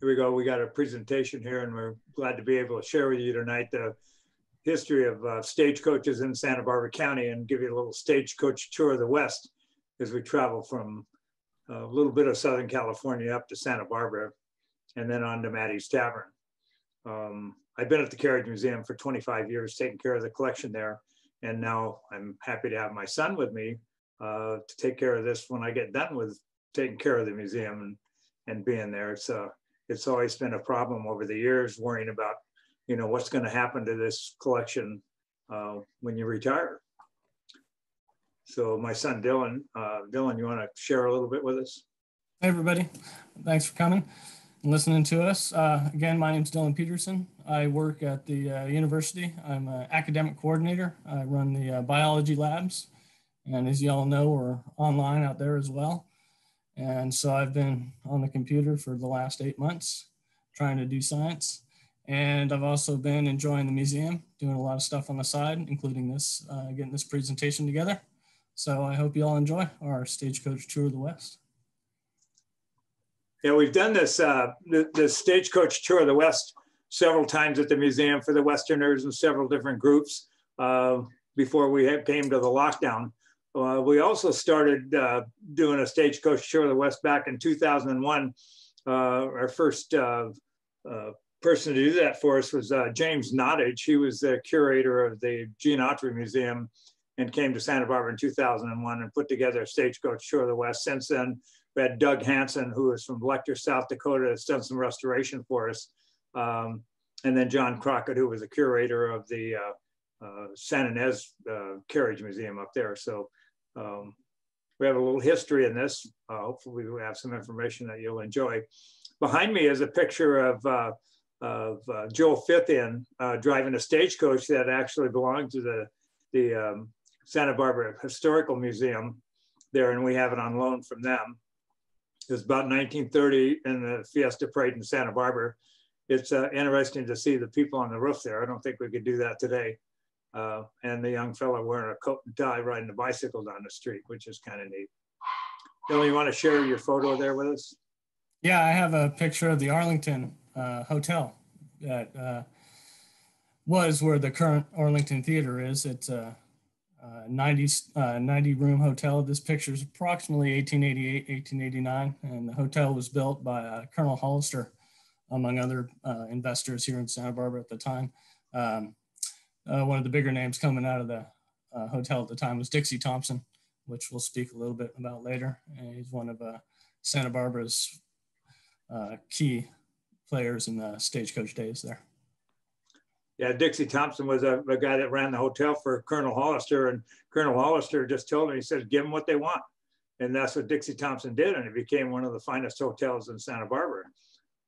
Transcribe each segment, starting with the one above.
here we go. We got a presentation here, and we're glad to be able to share with you tonight the history of uh, stagecoaches in Santa Barbara County and give you a little stagecoach tour of the West as we travel from a little bit of Southern California up to Santa Barbara and then on to Mattie's Tavern. Um, I've been at the Carriage Museum for 25 years, taking care of the collection there. And now I'm happy to have my son with me uh, to take care of this when I get done with taking care of the museum and, and being there. It's, uh, it's always been a problem over the years worrying about, you know, what's going to happen to this collection uh, when you retire. So my son Dylan, uh, Dylan, you want to share a little bit with us? Hey everybody, thanks for coming and listening to us. Uh, again, my name is Dylan Peterson. I work at the uh, university. I'm an academic coordinator. I run the uh, biology labs. And as you all know, we're online out there as well. And so I've been on the computer for the last eight months trying to do science. And I've also been enjoying the museum, doing a lot of stuff on the side, including this, uh, getting this presentation together. So I hope you all enjoy our Stagecoach Tour of the West. Yeah, we've done this uh, the, the stagecoach tour of the West several times at the museum for the Westerners and several different groups uh, before we came to the lockdown. Uh, we also started uh, doing a stagecoach tour of the West back in 2001. Uh, our first uh, person to do that for us was James Nottage. He was the curator of the Gene Autry Museum and came to Santa Barbara in 2001 and put together a stagecoach tour of the West. Since then, we had Doug Hansen, who is from Letcher, South Dakota, has done some restoration for us. Um, and then John Crockett, who was a curator of the uh, uh, San Ynez uh, Carriage Museum up there. So um, we have a little history in this. Uh, hopefully we have some information that you'll enjoy. Behind me is a picture of, uh, of uh, Joel Fithian driving a stagecoach that actually belonged to the, the um, Santa Barbara Historical Museum there, and we have it on loan from them. It was about 1930 in the Fiesta Parade in Santa Barbara. It's uh, interesting to see the people on the roof there. I don't think we could do that today. Uh, and the young fellow wearing a coat and tie riding a bicycle down the street, which is kind of neat. Bill, you want to share your photo there with us? Yeah, I have a picture of the Arlington uh, Hotel that uh, was where the current Arlington Theater is. It's a uh, 90, uh, 90 room hotel. This picture is approximately 1888, 1889, and the hotel was built by uh, Colonel Hollister, among other uh, investors here in Santa Barbara at the time. Um, uh, one of the bigger names coming out of the uh, hotel at the time was Dixie Thompson, which we'll speak a little bit about later. And he's one of Santa Barbara's key players in the stagecoach days there yeah, Dixie Thompson was a, a, guy that ran the hotel for Colonel Hollister, and Colonel Hollister just told him, he said, give them what they want. And that's what Dixie Thompson did, and it became one of the finest hotels in Santa Barbara.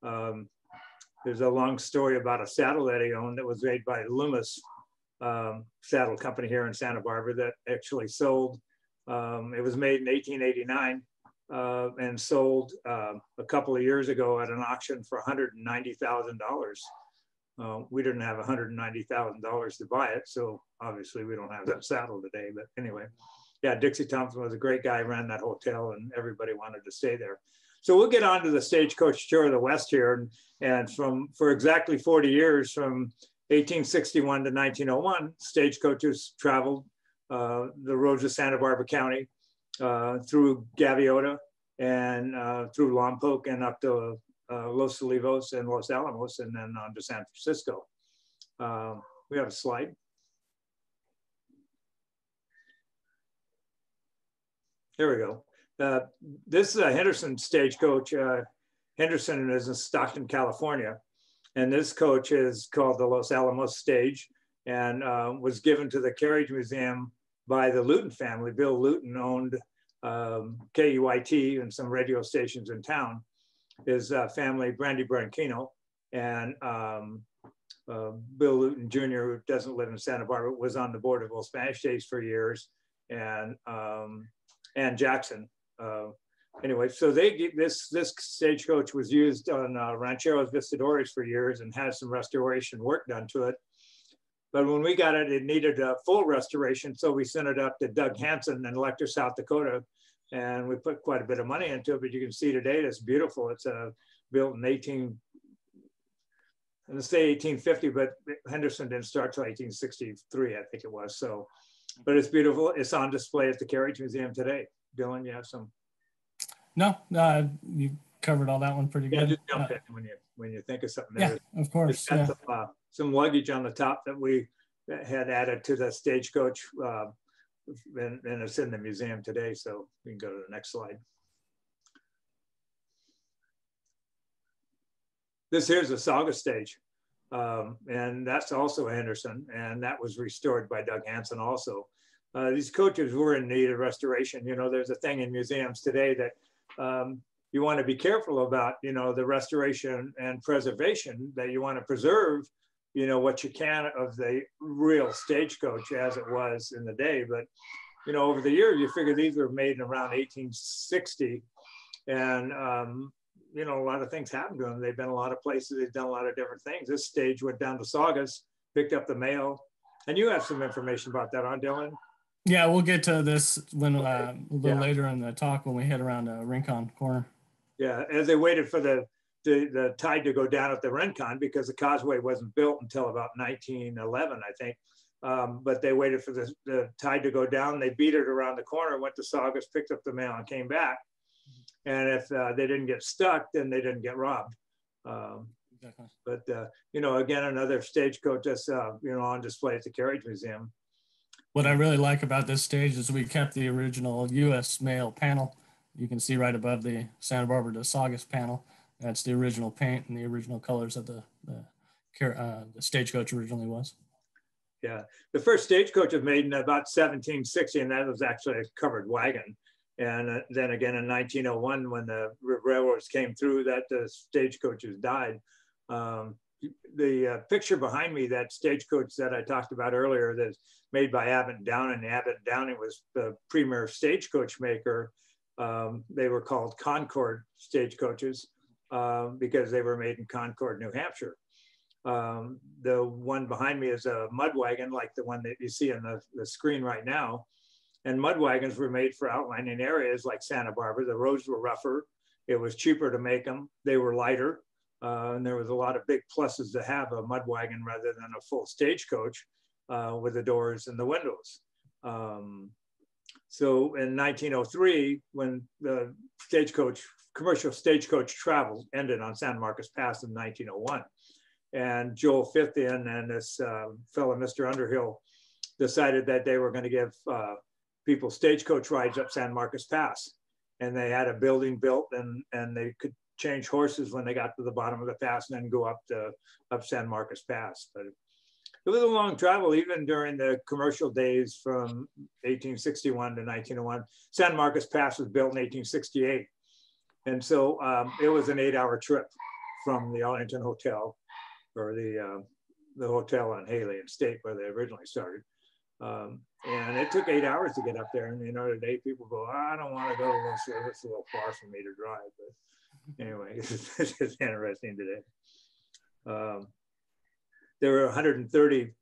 Um, there's a long story about a saddle that he owned that was made by Loomis um, Saddle Company here in Santa Barbara that actually sold. Um, it was made in 1889 uh, and sold uh, a couple of years ago at an auction for $190,000. Uh, we didn't have $190,000 to buy it, so obviously we don't have that saddle today. But anyway, yeah, Dixie Thompson was a great guy, ran that hotel, and everybody wanted to stay there. So we'll get on to the stagecoach tour of the West here, and, and from for exactly 40 years, from 1861 to 1901, stagecoaches traveled uh, the roads of Santa Barbara County uh, through Gaviota and uh, through Lompoc and up to uh, Los Olivos and Los Alamos, and then on to San Francisco. Um, we have a slide. There we go. Uh, this is a Henderson stagecoach. Uh, Henderson is in Stockton, California. And this coach is called the Los Alamos Stage and uh, was given to the Carriage Museum by the Luton family. Bill Luton owned um, KUIT and some radio stations in town his uh, family, Brandy Branchino, and um, uh, Bill Luton Jr., who doesn't live in Santa Barbara, was on the board of Old Spanish Days for years, and um, and Jackson. Uh, anyway, so they this this stagecoach was used on uh, Rancheros Visitadores for years and had some restoration work done to it. But when we got it, it needed a full restoration, so we sent it up to Doug Hansen in Letcher, South Dakota, and we put quite a bit of money into it. But you can see today it's beautiful. It's a built in 18, I'm gonna say 1850, but Henderson didn't start till 1863, I think it was. So, but it's beautiful. It's on display at the Carriage Museum today. Dylan, you have some? No, uh, you covered all that one pretty yeah, good. Just jump uh, in when you when you think of something. Yeah, of course. Yeah. some, uh, some luggage on the top that we had added to the stagecoach, uh, and, and it's in the museum today. So we can go to the next slide. This here's a Saugus stage. Um, and that's also Henderson, and that was restored by Doug Hansen also. Uh, these coaches were in need of restoration. You know, there's a thing in museums today that um, you want to be careful about, you know, the restoration and preservation that you want to preserve, you know, what you can of the real stagecoach as it was in the day. But, you know, over the years, you figure these were made in around 1860. And, um, you know, a lot of things happened to them. They've been a lot of places. They've done a lot of different things. This stage went down to Saugus, picked up the mail. And you have some information about that on Dylan? Yeah, we'll get to this when uh, a little Yeah. later in the talk when we head around uh, Rincon Corner. Yeah, as they waited for the, the, the tide to go down at the Rincon because the causeway wasn't built until about 1911, I think. Um, but they waited for the, the tide to go down. They beat it around the corner, went to Saugus, picked up the mail, and came back. And if uh, they didn't get stuck, then they didn't get robbed. Um, Exactly. but uh, you know, again, another stagecoach that's uh, you know on display at the Carriage Museum. What I really like about this stage is we kept the original U.S. mail panel. You can see right above the Santa Barbara to Saugus panel. That's the original paint and the original colors that the the, uh, the stagecoach originally was. Yeah, the first stagecoach was made in about 1760, and that was actually a covered wagon. And uh, then again in 1901, when the railroads came through, that the stagecoaches died. Um, the uh, picture behind me, that stagecoach that I talked about earlier, that's made by Abbott Downing. Abbott Downing was the premier stagecoach maker. Um, they were called Concord stagecoaches um, because they were made in Concord, New Hampshire. Um, the one behind me is a mud wagon, like the one that you see on the, the screen right now. And mud wagons were made for outlining areas like Santa Barbara. The roads were rougher. It was cheaper to make them. They were lighter. Uh, and there was a lot of big pluses to have a mud wagon rather than a full stagecoach uh, with the doors and the windows. Um, so in 1903, when the stagecoach, commercial stagecoach travel ended on San Marcos Pass in 1901, and Joel Fithian and this uh, fellow, Mr. Underhill, decided that they were going to give uh, people stagecoach rides up San Marcos Pass. And they had a building built and, and they could change horses when they got to the bottom of the pass and then go up to up San Marcos Pass. But it was a long travel, even during the commercial days from 1861 to 1901. San Marcos Pass was built in 1868. And so um, it was an eight hour trip from the Arlington Hotel or the, uh, the hotel on Haley and State where they originally started. Um, and it took eight hours to get up there. And you know, today people go, I don't want to go to this, it's a little far for me to drive. But anyway, it's just interesting today. Um, there were 130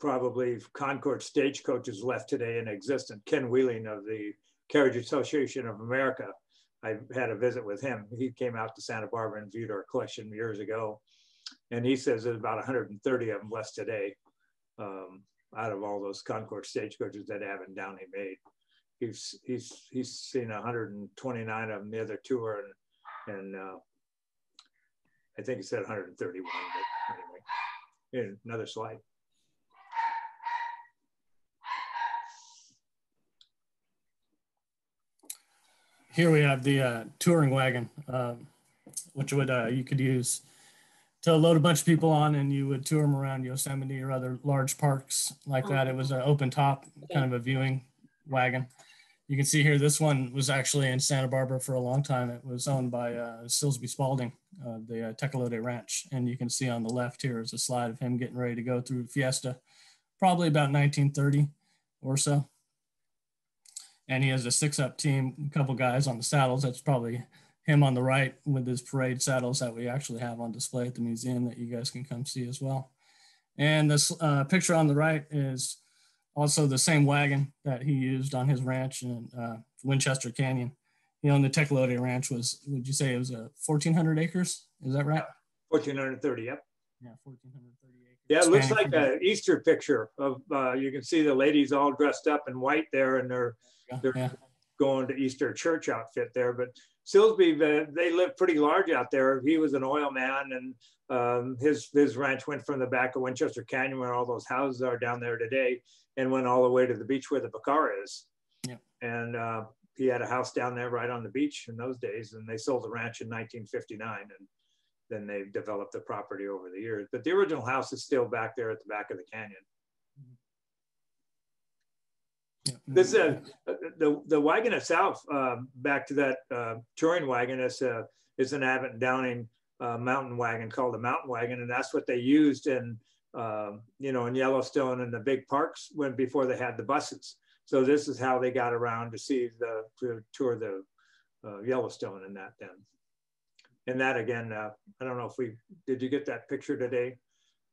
probably Concord stagecoaches left today in existence. Ken Wheeling of the Carriage Association of America, I had a visit with him. He came out to Santa Barbara and viewed our collection years ago. And he says there's about 130 of them left today um, out of all those Concord stagecoaches that Abbott Downing made. He's, he's, he's seen 129 of them. The other two are in, in uh, I think he said 131, but anyway. Another slide. Here we have the uh, touring wagon, um, which would uh, you could use to load a bunch of people on, and you would tour them around Yosemite or other large parks like that. It was an open top, kind of a viewing wagon. You can see here, this one was actually in Santa Barbara for a long time. It was owned by uh, Silsby Spalding, uh, the uh, Tecolote Ranch. And you can see on the left here is a slide of him getting ready to go through Fiesta, probably about 1930 or so. And he has a six up team, a couple guys on the saddles. That's probably him on the right with his parade saddles that we actually have on display at the museum that you guys can come see as well. And this uh, picture on the right is also the same wagon that he used on his ranch in uh, Winchester Canyon. you know, and the Tecolote Ranch was, would you say it was a 1,400 acres? Is that right? 1,430, yep. Yeah, 1,430 acres. Yeah, it looks like an Easter picture of, uh, you can see the ladies all dressed up in white there and they're Yeah, they're- yeah. going to Easter church outfit there. But Silsby, they lived pretty large out there. He was an oil man and um, his, his ranch went from the back of Winchester Canyon where all those houses are down there today and went all the way to the beach where the Bacara is. Yeah. And uh, he had a house down there right on the beach in those days and they sold the ranch in 1959 and then they've developed the property over the years. But the original house is still back there at the back of the canyon. This uh, the the wagon itself, um, back to that uh, touring wagon, is a is an Abbott and Downing uh, mountain wagon called the mountain wagon, and that's what they used in um, you know in Yellowstone and the big parks when before they had the buses. So this is how they got around to see the to tour the uh, Yellowstone and that then. And that again, uh, I don't know if we did you get that picture today?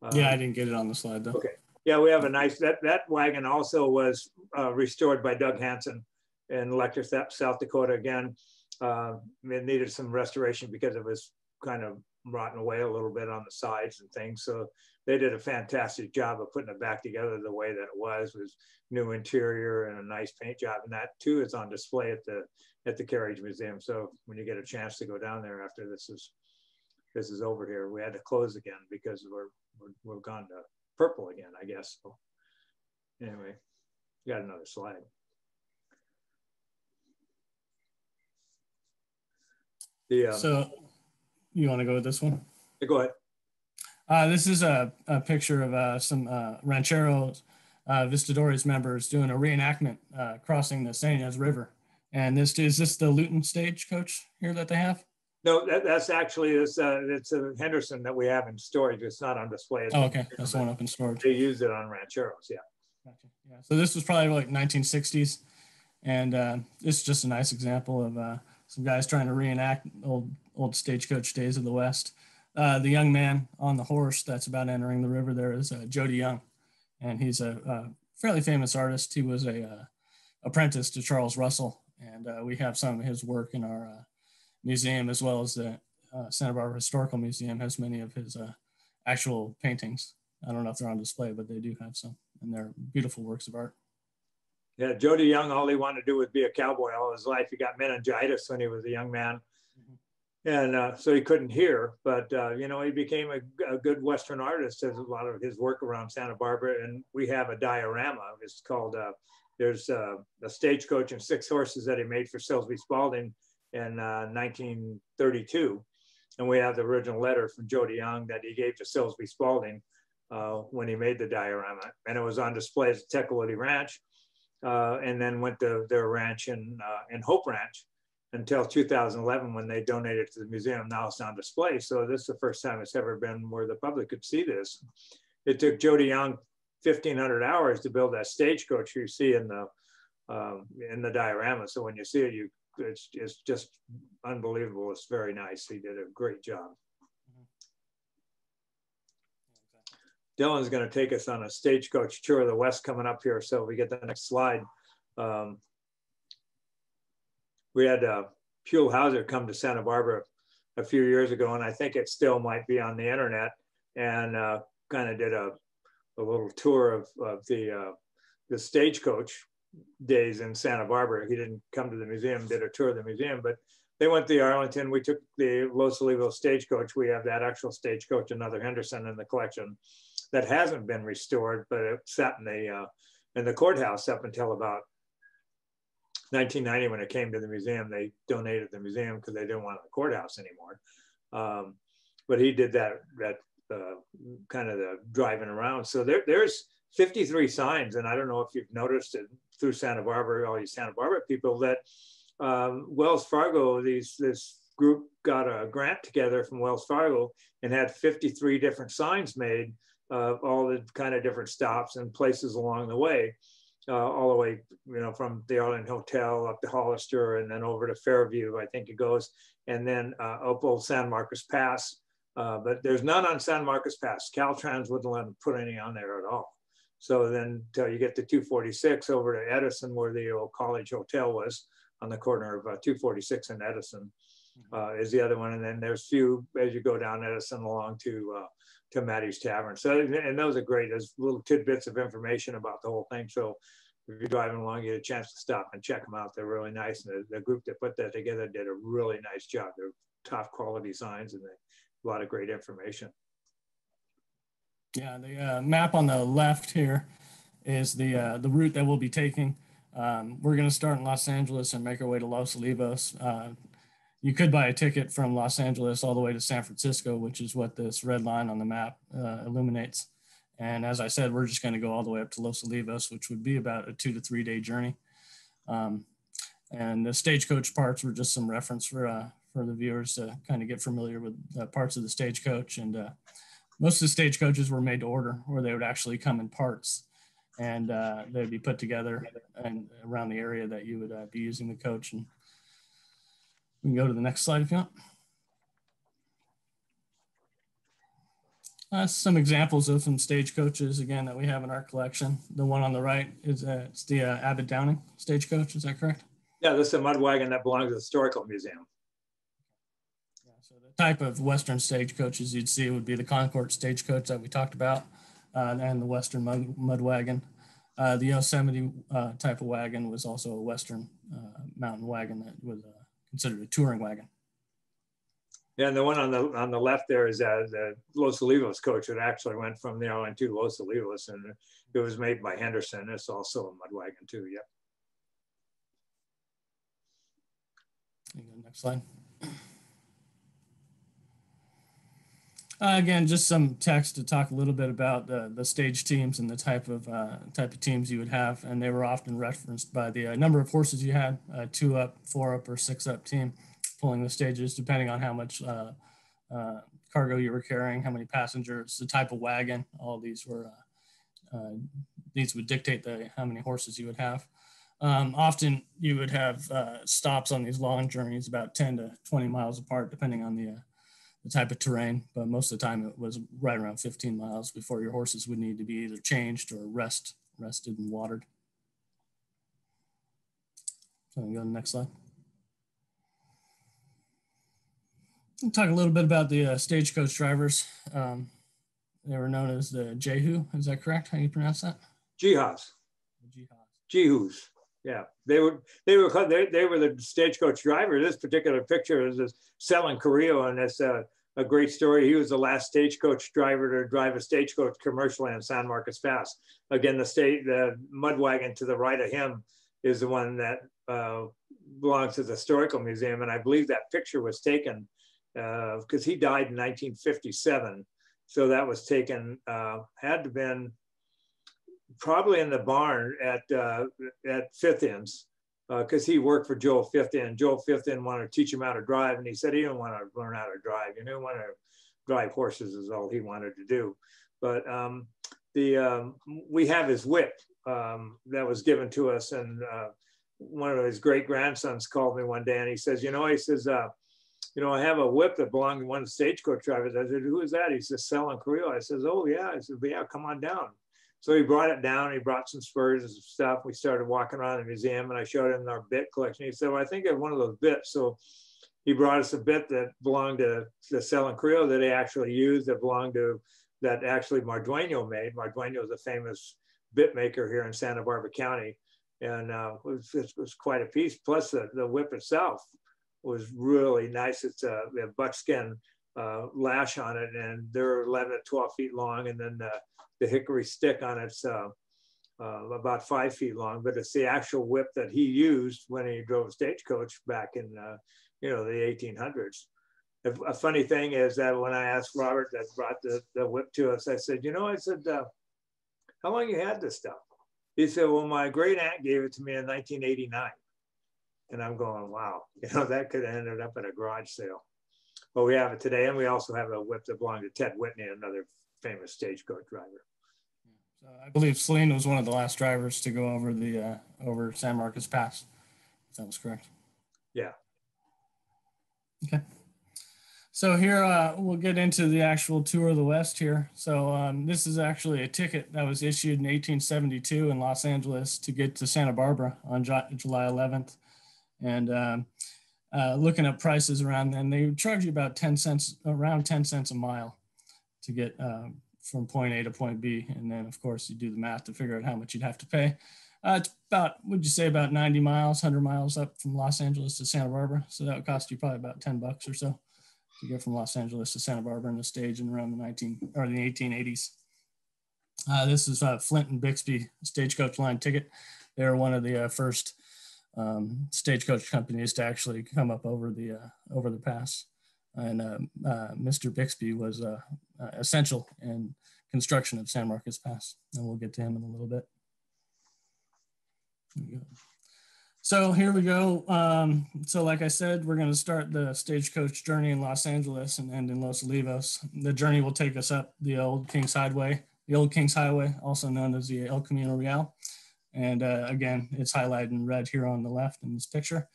Uh, yeah, I didn't get it on the slide though. Okay. Yeah, we have a nice, that, that wagon also was uh, restored by Doug Hansen in Letcher, South Dakota again. Uh, it needed some restoration because it was kind of rotten away a little bit on the sides and things. So they did a fantastic job of putting it back together the way that it was, with new interior and a nice paint job. And that too is on display at the at the Carriage Museum. So when you get a chance to go down there after this is this is over here, we had to close again because we're we're, we're gone to purple again, I guess. So anyway, got another slide. The uh, So you want to go with this one? go ahead. Uh, this is a, a picture of uh, some uh, Rancheros uh, Visitadores members doing a reenactment uh, crossing the San Ynez River. And this is this the Luton stagecoach here that they have? No, that, that's actually it's uh, it's a Henderson that we have in storage. It's not on display. It's Oh, okay. That's the one up in storage. They used it on Rancheros. Yeah. Gotcha. Yeah. So this was probably like 1960s, and uh, this is just a nice example of uh, some guys trying to reenact old old stagecoach days of the West. Uh, the young man on the horse that's about entering the river there is uh, Joe De Yong, and he's a, a fairly famous artist. He was a uh, apprentice to Charles Russell, and uh, we have some of his work in our uh, museum as well as the uh, Santa Barbara Historical Museum has many of his uh, actual paintings. I don't know if they're on display, but they do have some, and they're beautiful works of art. Yeah, Joe De Yong, all he wanted to do was be a cowboy all his life. He got meningitis when he was a young man. And uh, so he couldn't hear, but uh, you know, he became a, a, good Western artist. There's a lot of his work around Santa Barbara, and we have a diorama. It's called, uh, there's a stagecoach and six horses that he made for Silsby Spalding in 1932. And we have the original letter from Joe De Yong that he gave to Silsby Spalding uh, when he made the diorama. And it was on display at the Tecolote Ranch uh, and then went to their ranch in, uh, in Hope Ranch until 2011 when they donated it to the museum. Now it's on display. So this is the first time it's ever been where the public could see this. It took Joe De Yong 1,500 hours to build that stagecoach you see in the um, in the diorama. So when you see it, you it's, it's just unbelievable. It's very nice. He did a great job. Dylan's going to take us on a stagecoach tour of the West coming up here. So we get the next slide. Um, we had uh, Huell Howser come to Santa Barbara a few years ago, and I think it still might be on the internet, and uh, kind of did a, a little tour of, of the, uh, the stagecoach days in Santa Barbara. He didn't come to the museum, did a tour of the museum, but they went to Arlington. We took the Los Olivos stagecoach. We have that actual stagecoach, another Henderson in the collection that hasn't been restored, but it sat in the, uh, in the courthouse up until about 1990 when it came to the museum. They donated the museum because they didn't want the courthouse anymore. Um, but he did that, that uh, kind of the driving around. So there, there's 53 signs, and I don't know if you've noticed it through Santa Barbara, all you Santa Barbara people, that um, Wells Fargo, these this group got a grant together from Wells Fargo and had 53 different signs made of all the kind of different stops and places along the way, uh, all the way, you know, from the Arlington Hotel up to Hollister and then over to Fairview, I think it goes, and then uh, up Old San Marcos Pass. Uh, but there's none on San Marcos Pass. Caltrans wouldn't let them put any on there at all. So then until you get to 246 over to Edison where the old college hotel was, on the corner of uh, 246 and Edison uh, is the other one. And then there's a few as you go down Edison along to uh, to Mattie's Tavern. So, and those are great. There's little tidbits of information about the whole thing. So if you're driving along, you get a chance to stop and check them out. They're really nice. And the, the group that put that together did a really nice job. They're top quality signs and they, a lot of great information. Yeah, the uh, map on the left here is the uh, the route that we'll be taking. Um, we're going to start in Los Angeles and make our way to Los Olivos. Uh, you could buy a ticket from Los Angeles all the way to San Francisco, which is what this red line on the map uh, illuminates. And as I said, we're just going to go all the way up to Los Olivos, which would be about a two to three day journey. Um, and the stagecoach parts were just some reference for uh, for the viewers to kind of get familiar with uh, parts of the stagecoach. And most of the stagecoaches were made to order, where they would actually come in parts, and uh, they'd be put together and around the area that you would uh, be using the coach. And we can go to the next slide if you want. Uh, some examples of some stagecoaches again that we have in our collection. The one on the right is uh, it's the uh, Abbott Downing stagecoach. Is that correct? Yeah, this is a mud wagon that belongs to the historical museum. Yeah, so the type of Western stagecoaches you'd see would be the Concord stagecoach that we talked about, uh, and the Western mud, mud wagon. Uh, the Yosemite uh, type of wagon was also a Western mountain wagon that was considered a touring wagon. Yeah, and the one on the on the left there is uh, the Los Olivos coach that actually went from the island to Los Olivos, and it was made by Henderson. It's also a mud wagon too. Yep. Next slide. Uh, again, just some text to talk a little bit about the, the stage teams and the type of uh, type of teams you would have, and they were often referenced by the uh, number of horses you had, two up, four up, or six up team, pulling the stages depending on how much uh, uh, cargo you were carrying, how many passengers, the type of wagon. All of these were uh, these would dictate the how many horses you would have. Um, often you would have stops on these long journeys, about 10 to 20 miles apart, depending on the the type of terrain, but most of the time it was right around 15 miles before your horses would need to be either changed or rest, rested and watered. So go to the next slide. I'll talk a little bit about the uh, stagecoach drivers. Um, they were known as the Jehu. Is that correct? How do you pronounce that? Jihas. Jehus. Yeah, they were they were they, they were the stagecoach driver. This particular picture is this Selin Carrillo, and it's a, a great story. He was the last stagecoach driver to drive a stagecoach commercially on San Marcos Pass. Again, the state the mud wagon to the right of him is the one that uh, belongs to the historical museum, and I believe that picture was taken because uh, he died in 1957. So that was taken uh, had to been probably in the barn at uh, at Fithian's because uh, he worked for Joel Fithian. Joe Fithian wanted to teach him how to drive, and he said he didn't want to learn how to drive. He didn't want to drive horses is all he wanted to do. But um, the um, we have his whip um, that was given to us, and uh, one of his great grandsons called me one day, and he says, you know, he says. Uh, you know, I have a whip that belonged to one of the stagecoach drivers. I said, who is that? He says, Selin Carrillo. I says, oh yeah. I said, yeah, come on down. So he brought it down. He brought some spurs and stuff. We started walking around the museum, and I showed him our bit collection. He said, "Well, I think I have one of those bits." So he brought us a bit that belonged to the Selin Carrillo that he actually used. That belonged to that actually Mardueno made. Mardueno is a famous bit maker here in Santa Barbara County, and uh, it, was, it was quite a piece. Plus, the, the whip itself was really nice. It's a, a buckskin uh, lash on it, and they're 11 to 12 feet long, and then the the hickory stick on it's uh, uh, about five feet long, but it's the actual whip that he used when he drove a stagecoach back in, uh, you know, the 1800s. A, funny thing is that when I asked Robert that brought the, the whip to us, I said, you know, I said, uh, how long you had this stuff? He said, well, my great aunt gave it to me in 1989. And I'm going, wow, you know, that could have ended up at a garage sale. But we have it today. And we also have a whip that belonged to Ted Whitney, another famous stagecoach driver. So I believe Celine was one of the last drivers to go over the uh, over San Marcos Pass. If that was correct. Yeah. Okay. So here uh, we'll get into the actual tour of the West here. So um, this is actually a ticket that was issued in 1872 in Los Angeles to get to Santa Barbara on July 11th. And um, uh, looking at prices around then, they would charge you about 10 cents, around 10 cents a mile to get um, from point A to point B. And then, of course, you do the math to figure out how much you'd have to pay. Uh, it's about, would you say, about 90 miles, 100 miles up from Los Angeles to Santa Barbara. So that would cost you probably about 10 bucks or so to get from Los Angeles to Santa Barbara in the stage in around the 19 or the 1880s. Uh, this is a Flint and Bixby stagecoach line ticket. They're one of the uh, first um, stagecoach companies to actually come up over the uh, over the pass. And uh, uh, Mr. Bixby was essential in construction of San Marcos Pass, and we'll get to him in a little bit. So here we go. Um, so like I said, we're going to start the stagecoach journey in Los Angeles and end in Los Olivos. The journey will take us up the old Kings Highway, the old Kings Highway, also known as the El Camino Real. And uh, again, it's highlighted in red here on the left in this picture.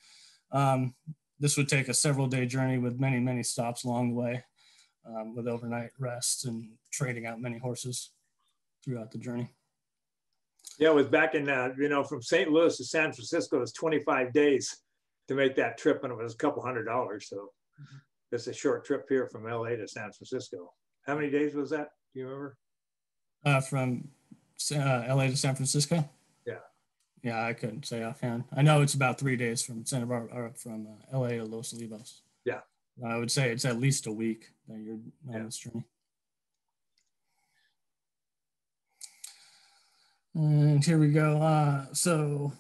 Um, this would take a several day journey with many, many stops along the way um, with overnight rests and trading out many horses throughout the journey. Yeah, it was back in, uh, you know, from St. Louis to San Francisco, it was 25 days to make that trip and it was a couple hundred dollars. So mm-hmm. it's a short trip here from LA to San Francisco. How many days was that? Do you remember? Uh, from uh, LA to San Francisco. Yeah. I couldn't say offhand. I know it's about three days from Santa Barbara, from uh, LA to Los Olivos. Yeah. I would say it's at least a week that you're on yeah. this journey. And here we go. Uh, so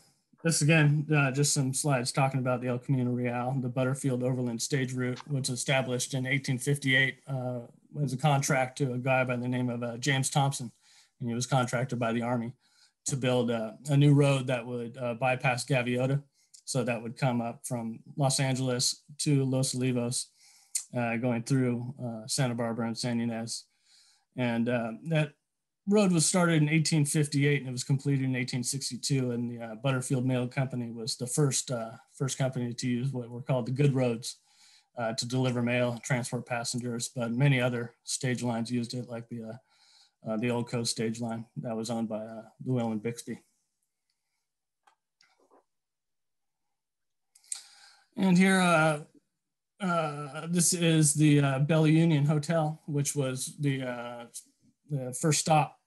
this again, uh, just some slides talking about the El Camino Real, the Butterfield Overland Stage Route which was established in 1858 uh, as a contract to a guy by the name of uh, James Thompson. And he was contracted by the Army to build a new road that would uh, bypass Gaviota. So that would come up from Los Angeles to Los Olivos, uh, going through Santa Barbara and San Ynez. And that road was started in 1858 and it was completed in 1862 and the uh, butterfield mail company was the first uh, first company to use what were called the good roads uh, to deliver mail transport passengers but many other stage lines used it like the uh, uh, the old coast stage line that was owned by uh, llewellyn bixby and here this is the Bella Union Hotel, which was the the first stop,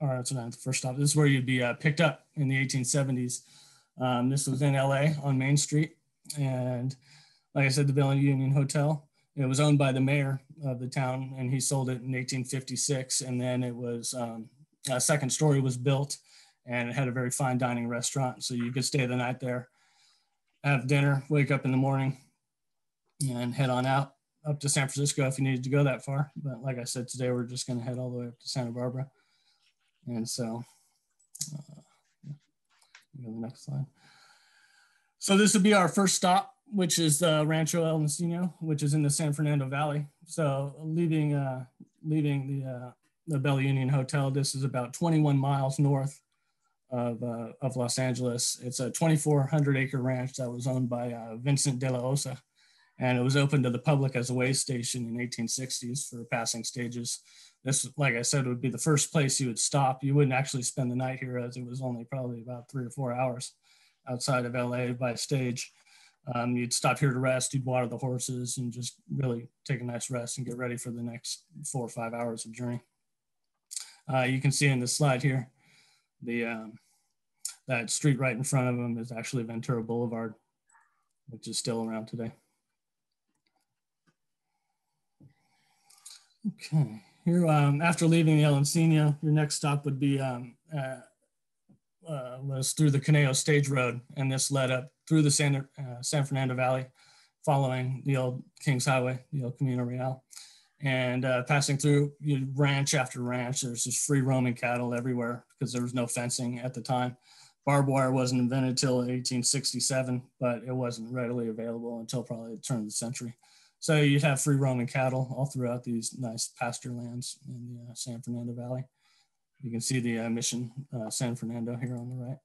or it's not the first stop. This is where you'd be uh, picked up in the 1870s. Um, this was in LA on Main Street. And like I said, the Bella Union Hotel, it was owned by the mayor of the town and he sold it in 1856. And then it was, um, a second story was built and it had a very fine dining restaurant. So you could stay the night there, have dinner, wake up in the morning and head on out up to San Francisco if you needed to go that far. But like I said, today we're just going to head all the way up to Santa Barbara. And so, uh, go to the next slide. So this would be our first stop, which is uh, Rancho El Encino, which is in the San Fernando Valley. So leaving uh, leaving the uh, the Bella Union Hotel, this is about 21 miles north of, uh, of Los Angeles. It's a 2,400 acre ranch that was owned by uh, Vincent de la Osa and it was open to the public as a way station in 1860s for passing stages. This, like I said, would be the first place you would stop. You wouldn't actually spend the night here as it was only probably about three or four hours outside of LA by stage. Um, you'd stop here to rest, you'd water the horses and just really take a nice rest and get ready for the next four or five hours of journey. Uh, you can see in the slide here, the um, that street right in front of them is actually Ventura Boulevard, which is still around today. Okay, here um, after leaving the El Encino, your next stop would be uh, uh, was through the Conejo Stage Road, and this led up through the San, uh, San Fernando Valley, following the old Kings Highway, the old Camino Real, and uh, passing through ranch after ranch. There's just free roaming cattle everywhere because there was no fencing at the time. Barbed wire wasn't invented until 1867, but it wasn't readily available until probably the turn of the century. So you'd have free roaming cattle all throughout these nice pasture lands in the uh, San Fernando Valley. You can see the uh, Mission uh, San Fernando here on the right.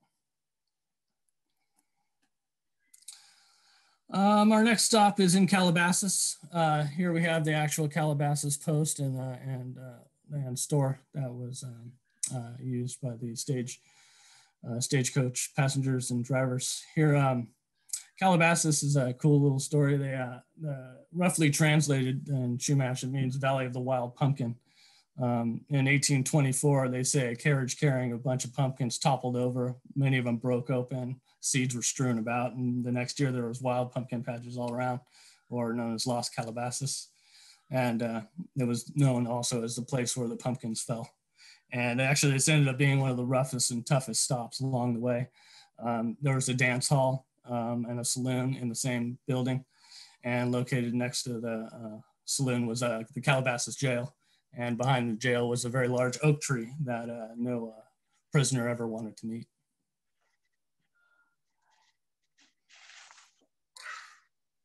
Um, our next stop is in Calabasas. Uh, here we have the actual Calabasas post and, uh, and, uh, and store that was um, used by the stage stagecoach passengers and drivers. Here, um, Calabasas is a cool little story. They uh, uh, roughly translated in Chumash, it means Valley of the Wild Pumpkin. Um, in 1824, they say a carriage carrying a bunch of pumpkins toppled over. Many of them broke open. Seeds were strewn about, and the next year there was wild pumpkin patches all around, or known as Los Calabasas. And uh, it was known also as the place where the pumpkins fell. And actually, this ended up being one of the roughest and toughest stops along the way. Um, there was a dance hall um, and a saloon in the same building, and located next to the uh, saloon was uh, the Calabasas jail and behind the jail was a very large oak tree that uh, no uh, prisoner ever wanted to meet.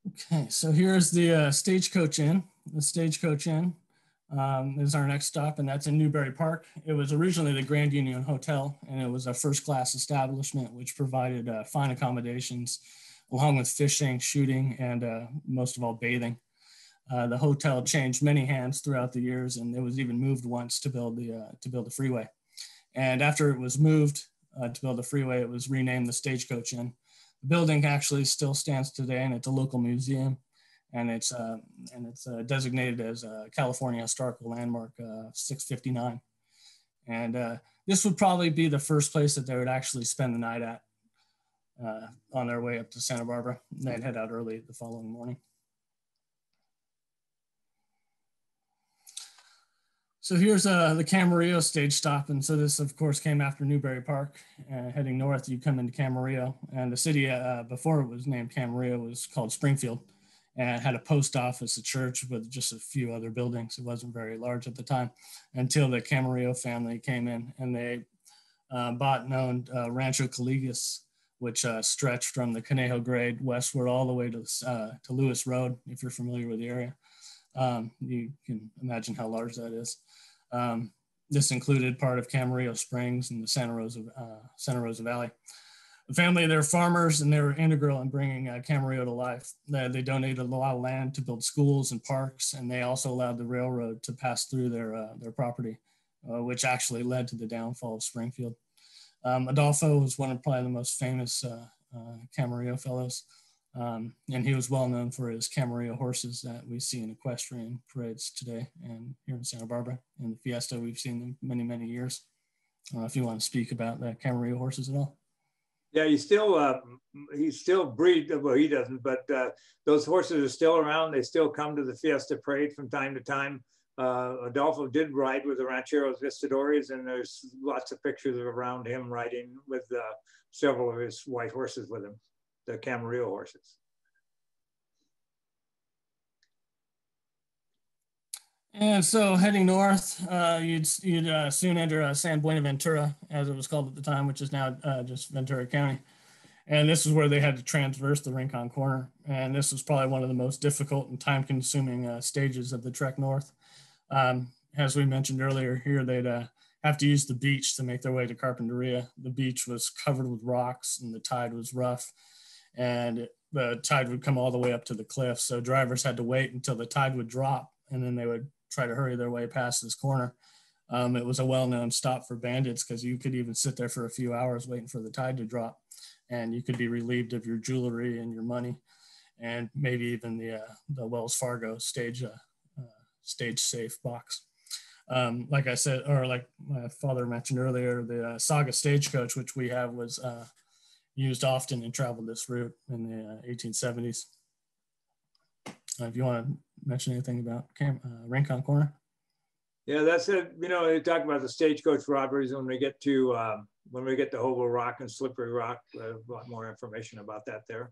Okay, so here's the uh, Stagecoach Inn. The Stagecoach Inn um, is our next stop, and that's in Newbury Park. It was originally the Grand Union Hotel, and it was a first-class establishment which provided uh, fine accommodations, along with fishing, shooting, and uh, most of all, bathing. Uh, the hotel changed many hands throughout the years, and it was even moved once to build the uh, to build the freeway. And after it was moved uh, to build the freeway, it was renamed the Stagecoach Inn. The building actually still stands today, and it's a local museum, and it's uh, and it's uh, designated as a California Historical Landmark 659. And this would probably be the first place that they would actually spend the night at on their way up to Santa Barbara. They'd head out early the following morning. So here's uh, the Camarillo stage stop. And so this, of course, came after Newbury Park. Uh, heading north, you come into Camarillo. And the city, uh, before it was named Camarillo, was called Springfield and had a post office, a church with just a few other buildings. It wasn't very large at the time until the Camarillo family came in and they uh, bought and owned uh, Rancho Calleguas, which uh, stretched from the Conejo Grade westward all the way to, to Lewis Road, if you're familiar with the area. Um, you can imagine how large that is. Um, this included part of Camarillo Springs and the Santa Rosa, uh, Santa Rosa Valley. The family, they're farmers and they were integral in bringing uh, Camarillo to life. They, they, donated a lot of land to build schools and parks, and they also allowed the railroad to pass through their, uh, their property, uh, which actually led to the downfall of Springfield. Um, Adolfo was one of probably the most famous uh, uh, Camarillo fellows. Um, and he was well known for his Camarillo horses that we see in equestrian parades today and here in Santa Barbara. In the Fiesta, we've seen them many, many years. Uh, if you want to speak about the Camarillo horses at all. Yeah, he still uh, he still breed. Well, he doesn't, but uh, those horses are still around. They still come to the Fiesta parade from time to time. Uh, Adolfo did ride with the Rancheros Visitadores, and there's lots of pictures around him riding with uh, several of his white horses with him the Camarillo horses. And so heading north, uh, you'd, you'd uh, soon enter uh, San Buenaventura, as it was called at the time, which is now uh, just Ventura County. And this is where they had to transverse the Rincon Corner. And this was probably one of the most difficult and time consuming uh, stages of the trek north. Um, as we mentioned earlier here, they'd uh, have to use the beach to make their way to Carpinteria. The beach was covered with rocks and the tide was rough and the tide would come all the way up to the cliff. So drivers had to wait until the tide would drop and then they would try to hurry their way past this corner. Um, it was a well-known stop for bandits because you could even sit there for a few hours waiting for the tide to drop and you could be relieved of your jewelry and your money and maybe even the, uh, the Wells Fargo stage, uh, uh, stage safe box. Um, like I said, or like my father mentioned earlier, the uh, Saugus stagecoach, which we have was uh, used often and traveled this route in the uh, 1870s. Uh, if you want to mention anything about Cam uh, Rincon Corner. Yeah, that's it. You know, they talk about the stagecoach robberies when we get to um, when we get to Hobo Rock and Slippery Rock. a lot more information about that there.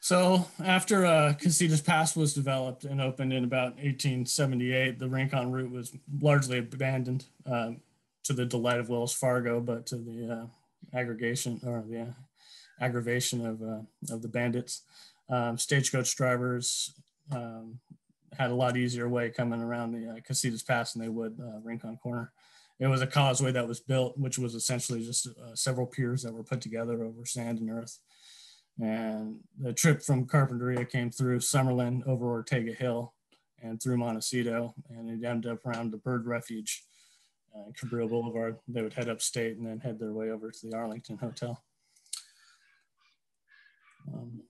So after uh, Casitas Pass was developed and opened in about 1878, the Rincon route was largely abandoned. Uh, to the delight of Wells Fargo, but to the uh, aggregation or the uh, aggravation of, uh, of the bandits. Um, stagecoach drivers um, had a lot easier way coming around the uh, Casitas Pass than they would uh, Rincon Corner. It was a causeway that was built, which was essentially just uh, several piers that were put together over sand and earth. And the trip from Carpinteria came through Summerland over Ortega Hill and through Montecito, and it ended up around the bird refuge uh, Cabrillo Boulevard. They would head upstate and then head their way over to the Arlington Hotel. Um,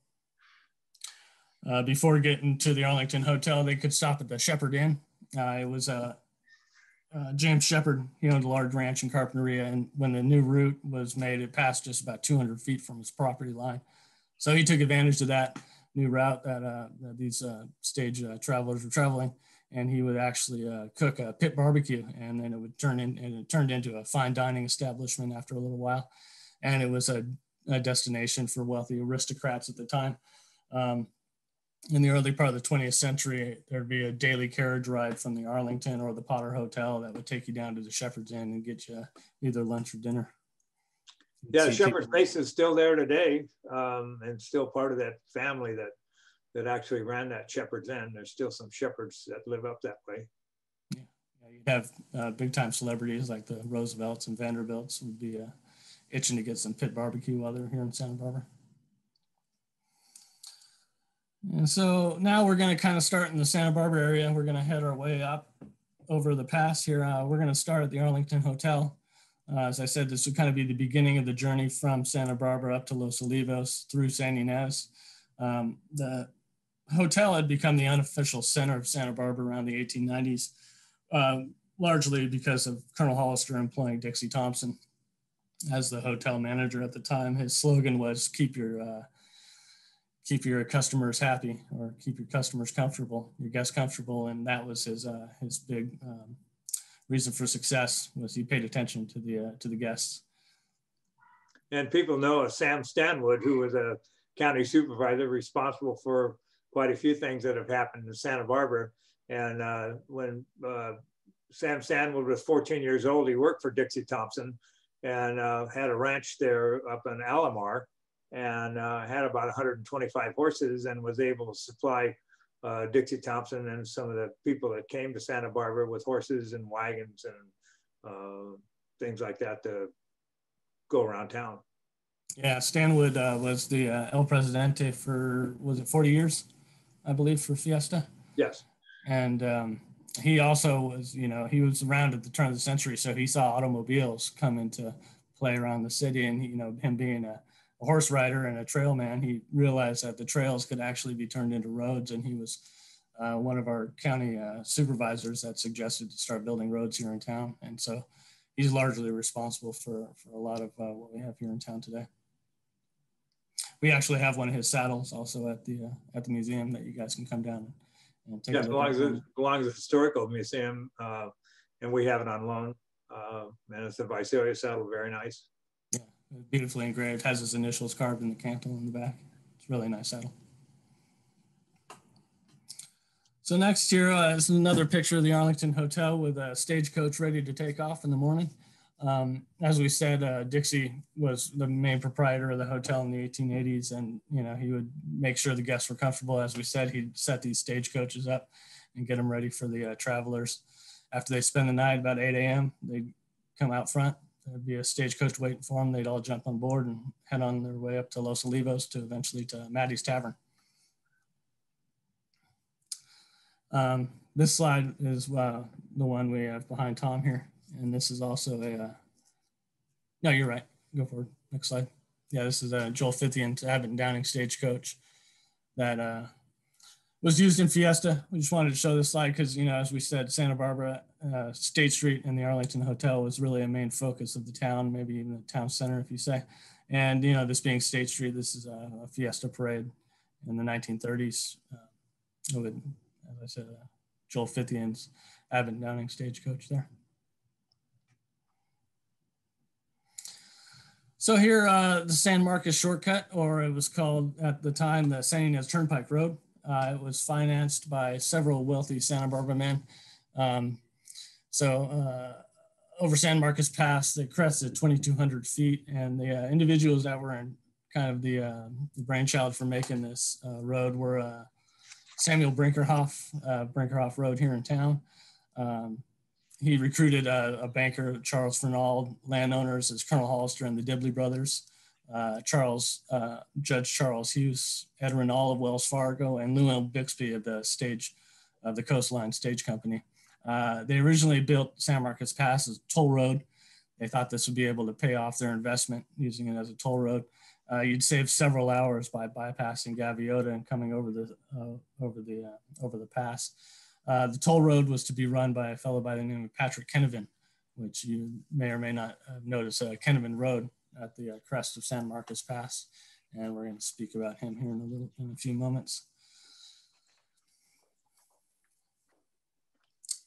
uh, before getting to the Arlington Hotel, they could stop at the Shepherd Inn. Uh, it was a uh, James Shepherd, he owned a large ranch in Carpinteria, and when the new route was made, it passed just about 200 feet from his property line. So he took advantage of that new route that, uh, that these uh, stage uh, travelers were traveling, and he would actually uh, cook a pit barbecue, and then it would turn in, and it turned into a fine dining establishment after a little while, and it was a, a destination for wealthy aristocrats at the time. Um, in the early part of the 20th century, there'd be a daily carriage ride from the Arlington or the Potter Hotel that would take you down to the Shepherd's Inn and get you either lunch or dinner. Yeah, Shepherd's Base is still there today, um, and still part of that family that that actually ran that Shepherd's Inn. There's still some shepherds that live up that way. Yeah, you have uh, big time celebrities like the Roosevelts and Vanderbilts would be uh, itching to get some pit barbecue while they're here in Santa Barbara. And so now we're going to kind of start in the Santa Barbara area. We're going to head our way up over the pass here. Uh, we're going to start at the Arlington Hotel. Uh, as I said, this would kind of be the beginning of the journey from Santa Barbara up to Los Olivos through San Ynez. Um, the hotel had become the unofficial center of Santa Barbara around the 1890s, uh, largely because of Colonel Hollister employing Dixie Thompson as the hotel manager at the time. His slogan was "Keep your uh, keep your customers happy or keep your customers comfortable, your guests comfortable. And that was his, uh, his big um, reason for success was he paid attention to the, uh, to the guests. And people know of Sam Stanwood, who was a county supervisor responsible for quite a few things that have happened in Santa Barbara. And uh, when uh, Sam Stanwood was 14 years old, he worked for Dixie Thompson and uh, had a ranch there up in Alamar and uh, had about 125 horses and was able to supply uh, Dixie Thompson and some of the people that came to Santa Barbara with horses and wagons and uh, things like that to go around town. Yeah, Stanwood uh, was the uh, El Presidente for, was it 40 years, I believe, for Fiesta? Yes. And um, he also was, you know, he was around at the turn of the century, so he saw automobiles come into play around the city and, you know, him being a a horse rider and a trail man, he realized that the trails could actually be turned into roads. And he was uh, one of our county uh, supervisors that suggested to start building roads here in town. And so he's largely responsible for, for a lot of uh, what we have here in town today. We actually have one of his saddles also at the uh, at the museum that you guys can come down and take yeah, a look belongs, at. belongs to the historical museum, uh, and we have it on loan. Uh, and it's a Visalia saddle, very nice Yeah, beautifully engraved, has his initials carved in the cantle in the back. It's really nice saddle. So next here uh, is another picture of the Arlington Hotel with a stagecoach ready to take off in the morning. Um, as we said, uh, Dixie was the main proprietor of the hotel in the 1880s, and you know he would make sure the guests were comfortable. As we said, he'd set these stagecoaches up and get them ready for the uh, travelers. After they spend the night, about 8 a.m., they'd come out front, there'd be a stagecoach waiting for them. They'd all jump on board and head on their way up to Los Olivos to eventually to Mattei's Tavern. Um, this slide is uh, the one we have behind Tom here. And this is also a, uh, no, you're right. Go forward. Next slide. Yeah, this is a Joel Fithian Abbott Downing stagecoach that uh, was used in Fiesta. We just wanted to show this slide because, you know, as we said, Santa Barbara, uh, State Street and the Arlington Hotel was really a main focus of the town, maybe even the town center, if you say. And, you know, this being State Street, this is a, a Fiesta parade in the 1930s uh, with, as I said, uh, Joel Fithian's Abbott Downing stagecoach there. So here, uh, the San Marcos shortcut, or it was called at the time the San Ynez Turnpike Road. Uh, it was financed by several wealthy Santa Barbara men. Um, so uh, over San Marcos Pass, the crest at 2,200 feet, and the uh, individuals that were in kind of the, uh, the brainchild for making this uh, road were uh, Samuel Brinkerhoff, Brinkerhoff Road here in town. Um, he recruited a, a, banker, Charles Fernald, landowners as Colonel Hollister and the Dibblee brothers uh, Charles, uh, Judge Charles Hughes, Edwin All of Wells Fargo, and Llewellyn Bixby of the stage, of the Coastline Stage Company. Uh, they originally built San Marcos Pass as a toll road. They thought this would be able to pay off their investment using it as a toll road. Uh, you'd save several hours by bypassing Gaviota and coming over the uh, over the uh, over the pass. Uh, the toll road was to be run by a fellow by the name of Patrick Kinevan, which you may or may not notice. Uh, Kinevan Road at the uh, crest of San Marcos Pass, and we're going to speak about him here in a little in a few moments.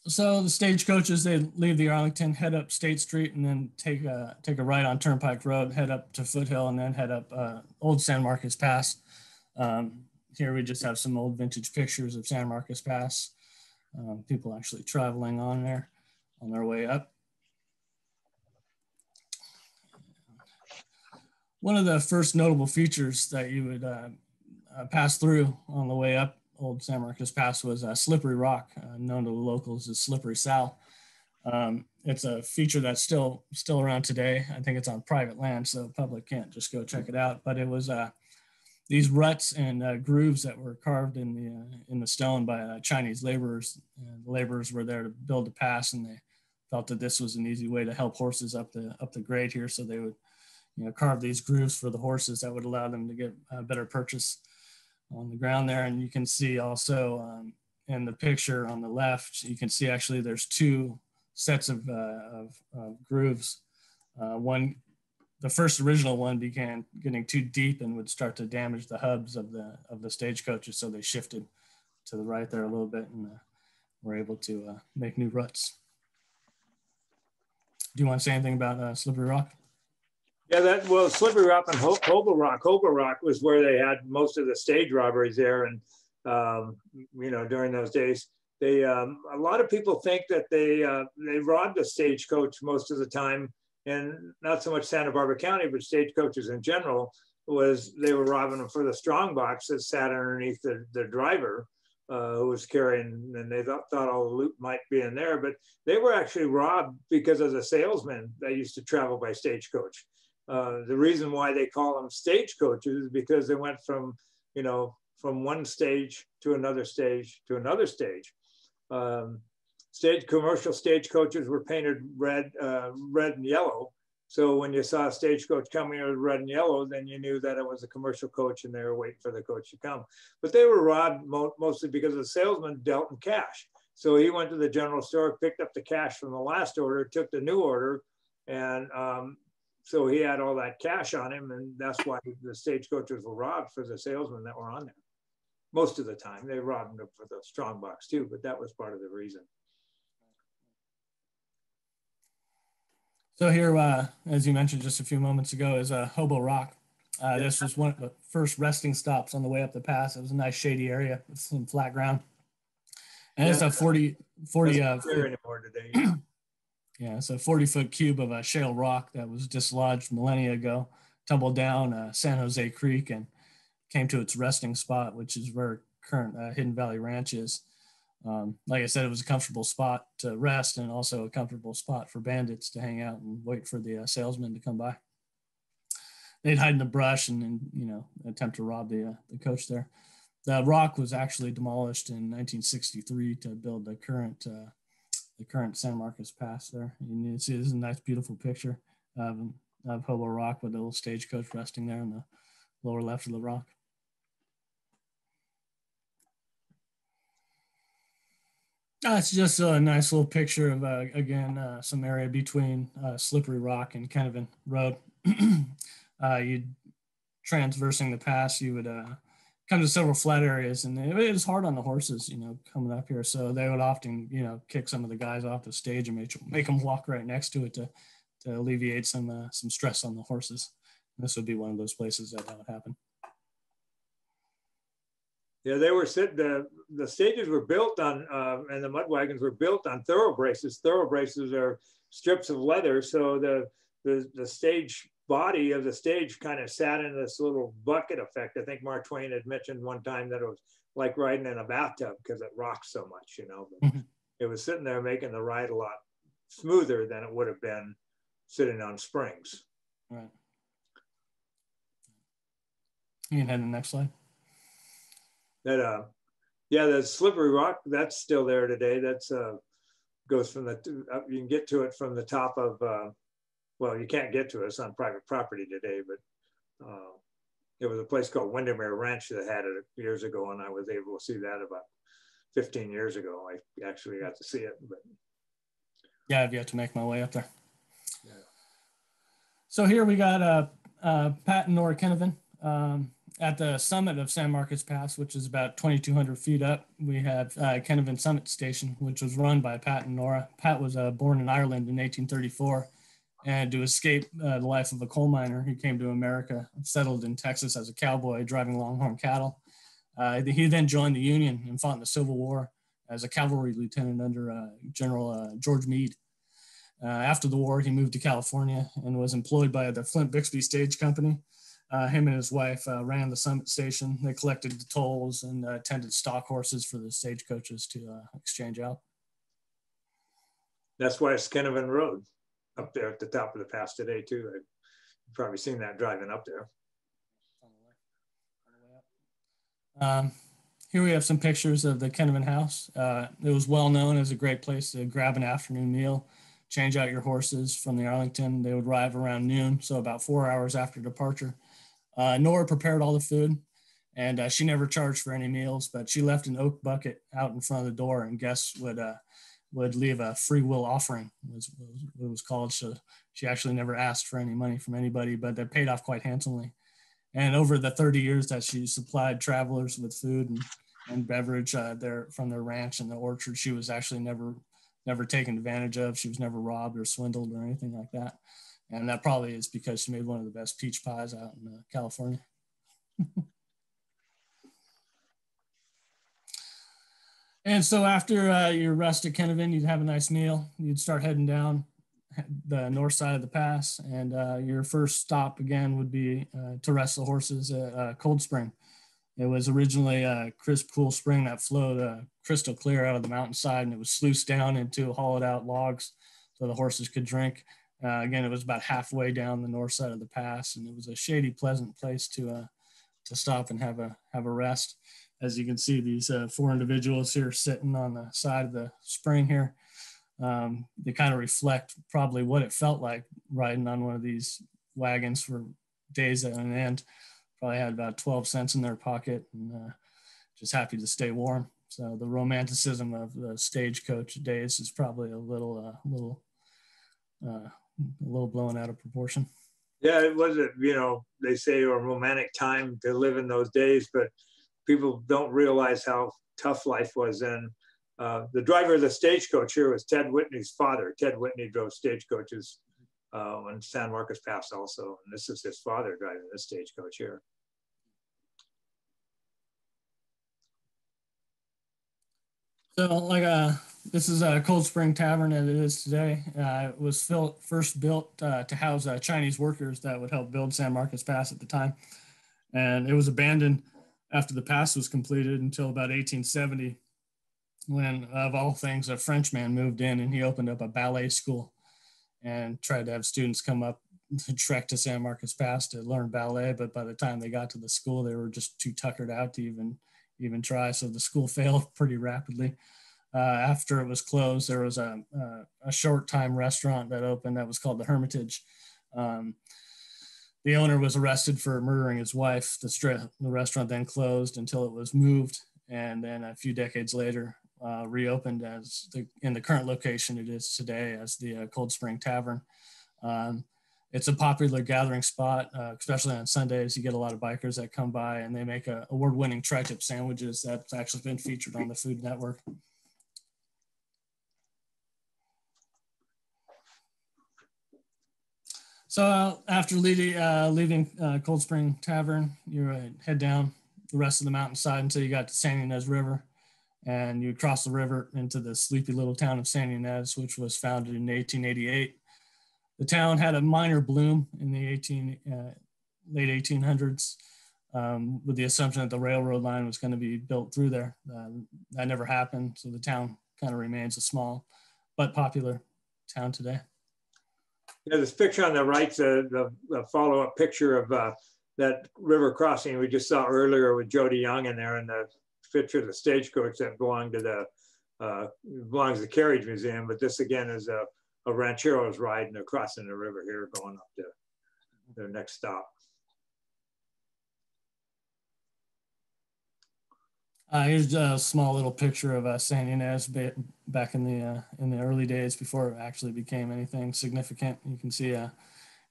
so the stagecoaches they leave the Arlington, head up State Street, and then take a take a right on Turnpike Road, head up to Foothill, and then head up uh, Old San Marcos Pass. Um, here we just have some old vintage pictures of San Marcos Pass. Um, people actually traveling on there on their way up. One of the first notable features that you would uh, uh, pass through on the way up old San Marcos Pass was a Slippery Rock, uh, known to the locals as Slippery Sal. Um, it's a feature that's still still around today. I think it's on private land, so public can't just go check it out. But it was uh, these ruts and uh, grooves that were carved in the uh, in the stone by uh, Chinese laborers. the laborers were there to build the pass, and they felt that this was an easy way to help horses up the up the grade here. So they would, you know, carve these grooves for the horses that would allow them to get a better purchase on the ground there. And you can see also um, in the picture on the left, you can see actually there's two sets of, uh, of, of grooves. Uh, one, the first original one began getting too deep and would start to damage the hubs of the, of the stagecoaches. So they shifted to the right there a little bit and uh, were able to uh, make new ruts. Do you want to say anything about uh, Slippery Rock? Yeah, that well, Slippery Rock and Ho- Rock. Hobo Rock was where they had most of the stage robberies there, and um, you know during those days, they um, a lot of people think that they uh, they robbed a stagecoach most of the time, and not so much Santa Barbara County, but stagecoaches in general was they were robbing them for the strong box that sat underneath the, the driver. Uh, who was carrying, and they thought, thought all the loot might be in there, but they were actually robbed because as a salesman, that used to travel by stagecoach. Uh, the reason why they call them stagecoaches is because they went from, you know, from one stage to another stage to another stage. Um, stage commercial stagecoaches were painted red, uh, red and yellow. So when you saw a stagecoach coming with red and yellow, then you knew that it was a commercial coach and they were waiting for the coach to come. But they were robbed mo mostly because the salesman dealt in cash. So he went to the general store, picked up the cash from the last order, took the new order, and um, so he had all that cash on him, and that's why the stagecoaches were robbed for the salesmen that were on there. Most of the time, they robbed them for the strong box too, but that was part of the reason. So here, uh, as you mentioned just a few moments ago, is a uh, Hobo Rock. Uh, yeah. This was one of the first resting stops on the way up the pass. It was a nice shady area with some flat ground. And yeah, it's a 40, 40, uh, anymore today. Yeah, it's a 40 foot cube of a shale rock that was dislodged millennia ago, tumbled down uh, San Jose Creek and came to its resting spot, which is where current uh, Hidden Valley Ranch is. Um, like I said, it was a comfortable spot to rest and also a comfortable spot for bandits to hang out and wait for the uh, salesman to come by. They'd hide in the brush and, and you know attempt to rob the uh, the coach there. The rock was actually demolished in 1963 to build the current uh, the current San Marcos Pass there. You can see this is a nice, beautiful picture of, of Hobo Rock with the little stagecoach resting there in the lower left of the rock. Uh, just a nice little picture of, uh, again, uh, some area between uh, Slippery Rock and Kinevan Road. uh, you transversing the pass, you would uh, come to several flat areas and it was hard on the horses, you know, coming up here. So they would often, you know, kick some of the guys off the stage and make, make them walk right next to it to, to alleviate some, some stress on the horses. And this would be one of those places that that would happen. Yeah, they were sit the the stages were built on uh, and the mud wagons were built on thorough braces. Thorough braces are strips of leather, so the the the stage body of the stage kind of sat in this little bucket effect. I think Mark Twain had mentioned one time that it was like riding in a bathtub because it rocks so much, you know. But mm-hmm. it was sitting there making the ride a lot smoother than it would have been sitting on springs. Right. You can head to the next slide. That uh yeah, the slippery rock, that's still there today. That's uh goes from the, uh, you can get to it from the top of, uh, well, you can't get to it, it's on private property today, but uh, there was a place called Windermere Ranch that had it years ago, and I was able to see that about 15 years ago. I actually got to see it, but yeah, I've yet to make my way up there. Yeah. So here we got uh, uh, Pat and Nora Kinevan um, at the summit of San Marcos Pass, which is about 2,200 feet up. We have uh, Kinevan Summit Station, which was run by Pat and Nora. Pat was uh, born in Ireland in 1834 and to escape uh, the life of a coal miner, he came to America, settled in Texas as a cowboy, driving longhorn cattle. Uh, he then joined the Union and fought in the Civil War as a cavalry lieutenant under uh, General uh, George Meade. After the war, he moved to California and was employed by the Flint Bixby Stage Company. Uh, him and his wife ran the Summit Station. They collected the tolls and tended stock horses for the stagecoaches to exchange out. That's why it's Kinevan Road up there at the top of the pass today too. I've probably seen that driving up there. Um, here we have some pictures of the Kinevan House. Uh, it was well known as a great place to grab an afternoon meal, change out your horses from the Arlington. They would arrive around noon, so about four hours after departure. Uh, Nora prepared all the food, and uh, she never charged for any meals, but she left an oak bucket out in front of the door, and guests would uh, would leave a free will offering was, was it was called. So she actually never asked for any money from anybody but that paid off quite handsomely. And over the 30 years that she supplied travelers with food and, and beverage uh, there from their ranch and the orchard she was actually never never taken advantage of. She was never robbed or swindled or anything like that and that probably is because she made one of the best peach pies out in uh, california And so after uh, your rest at Kinevan, you'd have a nice meal. You'd start heading down the north side of the pass, and uh, your first stop again would be uh, to rest the horses at uh, Cold Spring. It was originally a crisp, cool spring that flowed uh, crystal clear out of the mountainside, and it was sluiced down into hollowed out logs so the horses could drink. Uh, again, it was about halfway down the north side of the pass, and it was a shady, pleasant place to to stop and have a have a rest as you can see, these uh, four individuals here sitting on the side of the spring here, um, they kind of reflect probably what it felt like riding on one of these wagons for days at an end. Probably had about 12 cents in their pocket and uh, just happy to stay warm. So the romanticism of the stagecoach days is probably a little, uh, little, uh, a little blown out of proportion. Yeah, it was a, you know, they say a romantic time to live in those days, but people don't realize how tough life was then. Uh, the driver of the stagecoach here was Ted Whitney's father. Ted Whitney drove stagecoaches uh, on San Marcos Pass also, and this is his father driving the stagecoach here. So, like, uh, this is a Cold Spring Tavern as it is today. Uh, it was first built uh, to house uh, Chinese workers that would help build San Marcos Pass at the time, and it was abandoned after the pass was completed until about 1870, when, of all things, a Frenchman moved in and he opened up a ballet school and tried to have students come up to trek to San Marcos Pass to learn ballet. But by the time they got to the school, they were just too tuckered out to even even try. So the school failed pretty rapidly. Uh, after it was closed, there was a, a, a, short time restaurant that opened that was called the Hermitage. Um, the owner was arrested for murdering his wife. The, the restaurant then closed until it was moved, and then a few decades later, uh, reopened as the, in the current location it is today as the uh, Cold Spring Tavern. Um, it's a popular gathering spot, uh, especially on Sundays. You get a lot of bikers that come by, and they make award-winning tri-tip sandwiches that's actually been featured on the Food Network. So uh, after leaving, uh, leaving uh, Cold Spring Tavern, you uh, head down the rest of the mountainside until you got to San Ynez River, and you cross the river into the sleepy little town of San Ynez, which was founded in 1888. The town had a minor bloom in the 18, uh, late 1800s, um, with the assumption that the railroad line was going to be built through there. Uh, that never happened, so the town kind of remains a small but popular town today. Yeah, this picture on the right, the, the, the follow-up picture of uh, that river crossing we just saw earlier with Joe De Yong in there, and the picture of the stagecoach that belonged to the uh, belongs to the Carriage Museum, but this again is a, a rancheros riding across they're the river here going up to their next stop. Uh, here's a small little picture of uh, San Ynez back in the uh, in the early days before it actually became anything significant. You can see uh,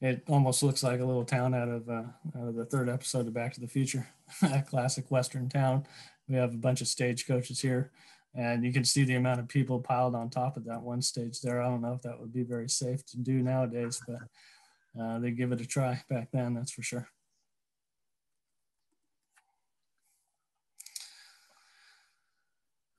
it almost looks like a little town out of uh, out of the third episode of Back to the Future, a classic Western town. We have a bunch of stagecoaches here, and you can see the amount of people piled on top of that one stage there. I don't know if that would be very safe to do nowadays, but uh, they give it a try back then, that's for sure.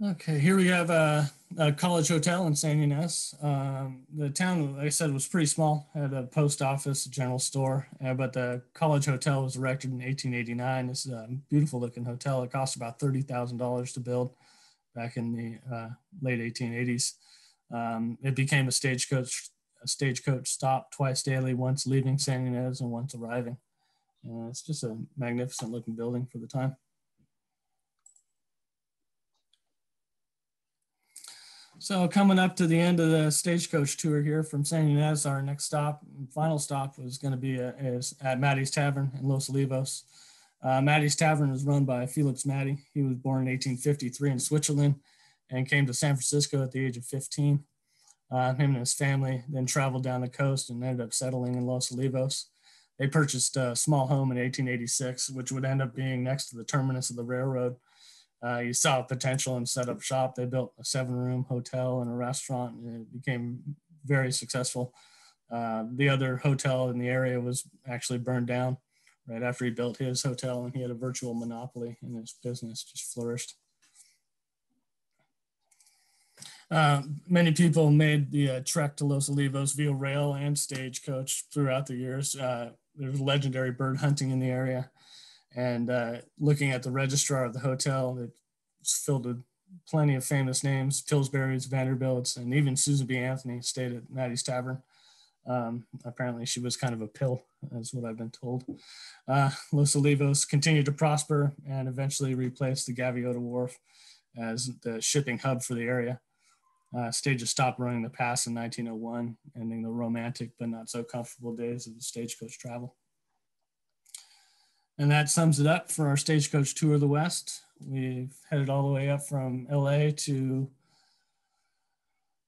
Okay, here we have a, a college hotel in San Ynez. Um, the town, like I said, was pretty small. Had a post office, a general store, uh, but the college hotel was erected in 1889. This is a beautiful looking hotel. It cost about $30,000 to build back in the uh, late 1880s. Um, it became a stagecoach, a stagecoach stop twice daily, once leaving San Ynez and once arriving. Uh, it's just a magnificent looking building for the time. So coming up to the end of the stagecoach tour here from San Ynez, our next stop, final stop was going to be a, uh, is at Mattei's Tavern in Los Olivos. Uh, Mattei's Tavern was run by Felix Mattei. He was born in 1853 in Switzerland and came to San Francisco at the age of 15. Uh, him and his family then traveled down the coast and ended up settling in Los Olivos. They purchased a small home in 1886, which would end up being next to the terminus of the railroad uh, you saw potential and set up shop. They built a seven room hotel and a restaurant and it became very successful. Uh, the other hotel in the area was actually burned down right after he built his hotel and he had a virtual monopoly and his business just flourished. Uh, many people made the uh, trek to Los Olivos via rail and stagecoach throughout the years. Uh, there's legendary bird hunting in the area and uh, looking at the registrar of the hotel, it's filled with plenty of famous names, Pillsbury's, Vanderbilt's, and even Susan B. Anthony stayed at Mattei's Tavern. Um, apparently she was kind of a pill, is what I've been told. Uh, Los Olivos continued to prosper and eventually replaced the Gaviota Wharf as the shipping hub for the area. Uh, stages stopped running the pass in 1901, ending the romantic but not so comfortable days of the stagecoach travel. And that sums it up for our stagecoach tour of the West. We've headed all the way up from LA to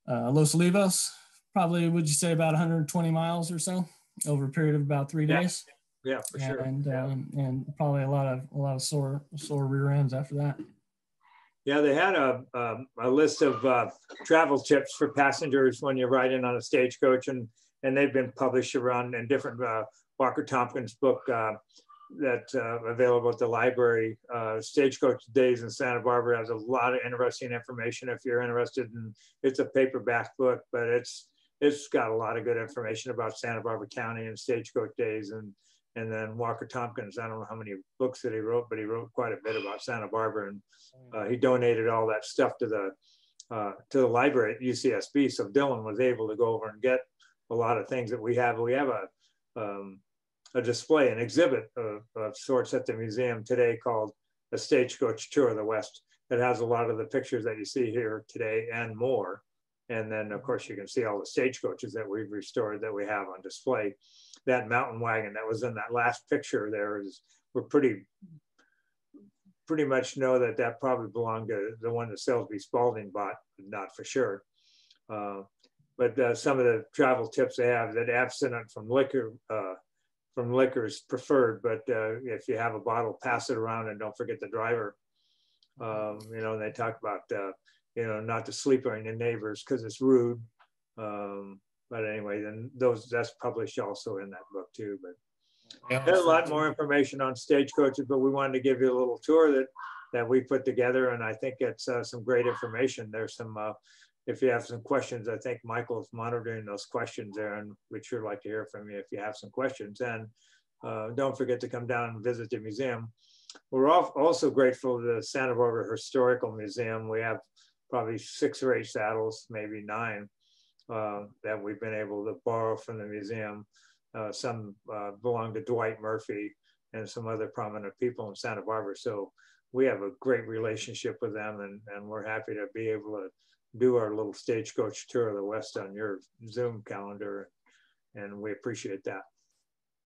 uh, Los Olivos. Probably, would you say, about 120 miles or so over a period of about three days? Yeah, yeah for and, sure. And um, and probably a lot of a lot of sore sore rear ends after that. Yeah, they had a um, a list of uh, travel tips for passengers when you're riding on a stagecoach, and and they've been published around in different uh, Walker Tompkins book. Uh, that uh, available at the library. Uh, Stagecoach Days in Santa Barbara has a lot of interesting information if you're interested in. It's a paperback book, but it's it's got a lot of good information about Santa Barbara County and Stagecoach Days and and then Walker Tompkins. I don't know how many books that he wrote, but he wrote quite a bit about Santa Barbara, and uh, he donated all that stuff to the uh, to the library at UCSB. So Dylan was able to go over and get a lot of things that we have. We have a um, a display, an exhibit of, of sorts at the museum today called a Stagecoach Tour of the West that has a lot of the pictures that you see here today and more. And then of course you can see all the stagecoaches that we've restored that we have on display. That mountain wagon that was in that last picture there is, we're pretty, pretty much know that that probably belonged to the one that Silsby Spalding bought, not for sure. Uh, but uh, some of the travel tips they have that abstinent from liquor, uh, from liquor is preferred, but uh, if you have a bottle, pass it around and don't forget the driver. Um, you know, they talk about, uh, you know, not to sleep on your neighbors because it's rude. Um, but anyway, then those that's published also in that book too. But there's a lot more information on stagecoaches, but we wanted to give you a little tour that that we put together, and I think it's uh, some great information. There's some uh, if you have some questions, I think Michael is monitoring those questions and we'd sure like to hear from you if you have some questions. And uh, don't forget to come down and visit the museum. We're also grateful to the Santa Barbara Historical Museum. We have probably six or eight saddles, maybe nine, uh, that we've been able to borrow from the museum. Uh, some uh, belong to Dwight Murphy and some other prominent people in Santa Barbara. So we have a great relationship with them and, and we're happy to be able to do our little stagecoach tour of the West on your Zoom calendar. And we appreciate that.